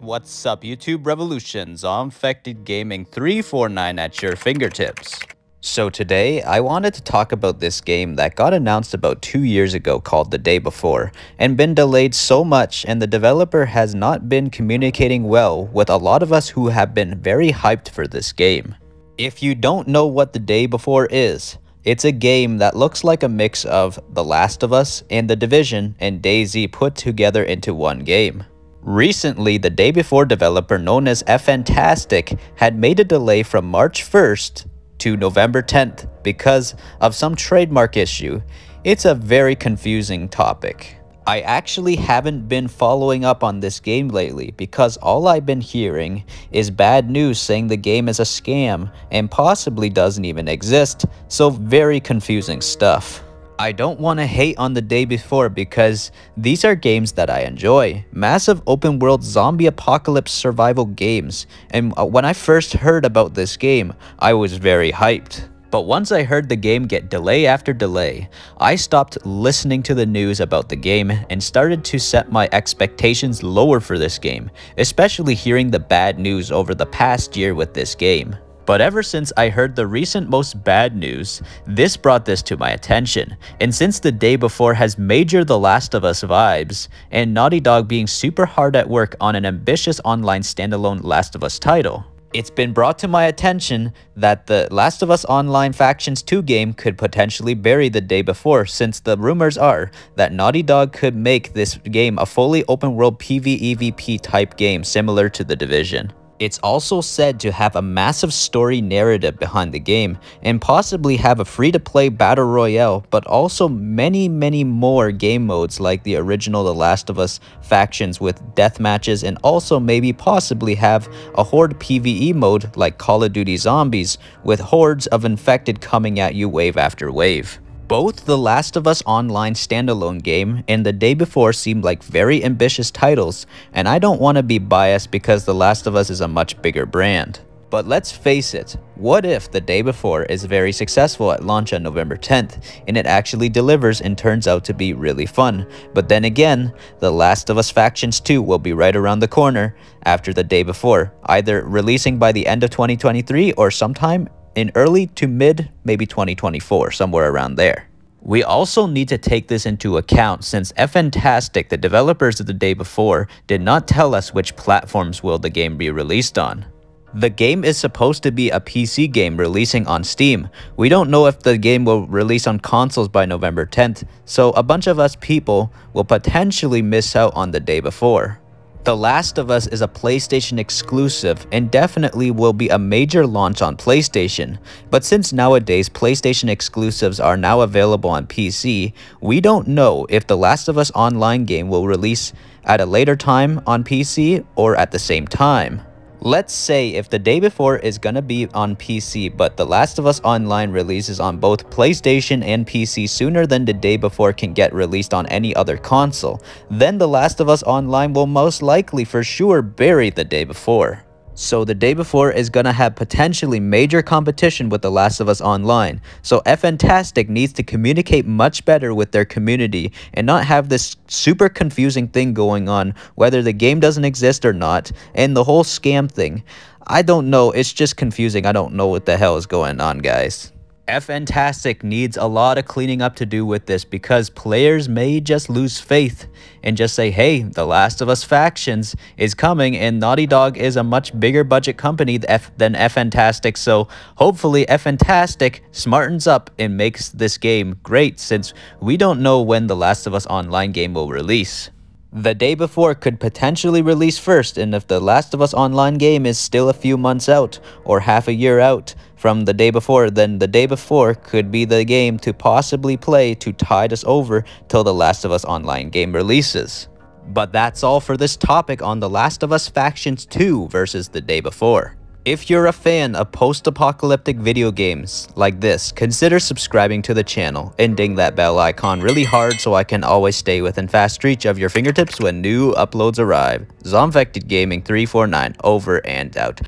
What's up, YouTube Revolutions? Zombfected Gaming 349 at your fingertips. So today, I wanted to talk about this game that got announced about two years ago called The Day Before, and been delayed so much and the developer has not been communicating well with a lot of us who have been very hyped for this game. If you don't know what The Day Before is, it's a game that looks like a mix of The Last of Us and The Division and DayZ put together into one game. Recently, the day before developer known as Fntastic had made a delay from March 1st to November 10th because of some trademark issue. It's a very confusing topic. I actually haven't been following up on this game lately because all I've been hearing is bad news saying the game is a scam and possibly doesn't even exist, so very confusing stuff. I don't want to hate on the day before because these are games that I enjoy. Massive open world zombie apocalypse survival games. And uh, when I first heard about this game, I was very hyped. But once I heard the game get delay after delay, I stopped listening to the news about the game and started to set my expectations lower for this game, especially hearing the bad news over the past year with this game. But ever since I heard the recent most bad news, this brought this to my attention. And since the day before has major The Last of Us vibes, and Naughty Dog being super hard at work on an ambitious online standalone Last of Us title, it's been brought to my attention that the Last of Us Online Factions 2 game could potentially bury the day before since the rumors are that Naughty Dog could make this game a fully open world PvEVP type game similar to The Division. It's also said to have a massive story narrative behind the game, and possibly have a free-to-play battle royale, but also many many more game modes like the original The Last of Us factions with death matches, and also maybe possibly have a horde PvE mode like Call of Duty Zombies, with hordes of infected coming at you wave after wave. Both The Last of Us Online standalone game and The Day Before seemed like very ambitious titles, and I don't want to be biased because The Last of Us is a much bigger brand. But let's face it, what if The Day Before is very successful at launch on November 10th, and it actually delivers and turns out to be really fun? But then again, The Last of Us Factions 2 will be right around the corner after The Day Before, either releasing by the end of 2023 or sometime in early to mid, maybe 2024, somewhere around there. We also need to take this into account since Fntastic, the developers of the day before, did not tell us which platforms will the game be released on. The game is supposed to be a PC game releasing on Steam. We don't know if the game will release on consoles by November 10th, so a bunch of us people will potentially miss out on the day before. The Last of Us is a PlayStation exclusive and definitely will be a major launch on PlayStation, but since nowadays PlayStation exclusives are now available on PC, we don't know if The Last of Us Online game will release at a later time on PC or at the same time. Let's say if the day before is gonna be on PC, but The Last of Us Online releases on both PlayStation and PC sooner than the day before can get released on any other console, then The Last of Us Online will most likely for sure bury the day before. So the day before is gonna have potentially major competition with The Last of Us Online. So Fntastic needs to communicate much better with their community and not have this super confusing thing going on whether the game doesn't exist or not and the whole scam thing. I don't know, it's just confusing. I don't know what the hell is going on, guys. Fntastic needs a lot of cleaning up to do with this because players may just lose faith and just say, hey, The Last of Us Factions is coming and Naughty Dog is a much bigger budget company than Fntastic. So hopefully Fntastic smartens up and makes this game great since we don't know when The Last of Us Online game will release. The day before could potentially release first, and if The Last of Us Online game is still a few months out or half a year out, from the day before, then the day before could be the game to possibly play to tide us over till The Last of Us Online game releases. But that's all for this topic on The Last of Us Factions 2 versus the day before. If you're a fan of post-apocalyptic video games like this, consider subscribing to the channel and ding that bell icon really hard so I can always stay within fast reach of your fingertips when new uploads arrive. Zombfected Gaming 349 over and out.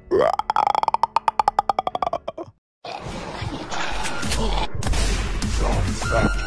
Revolution.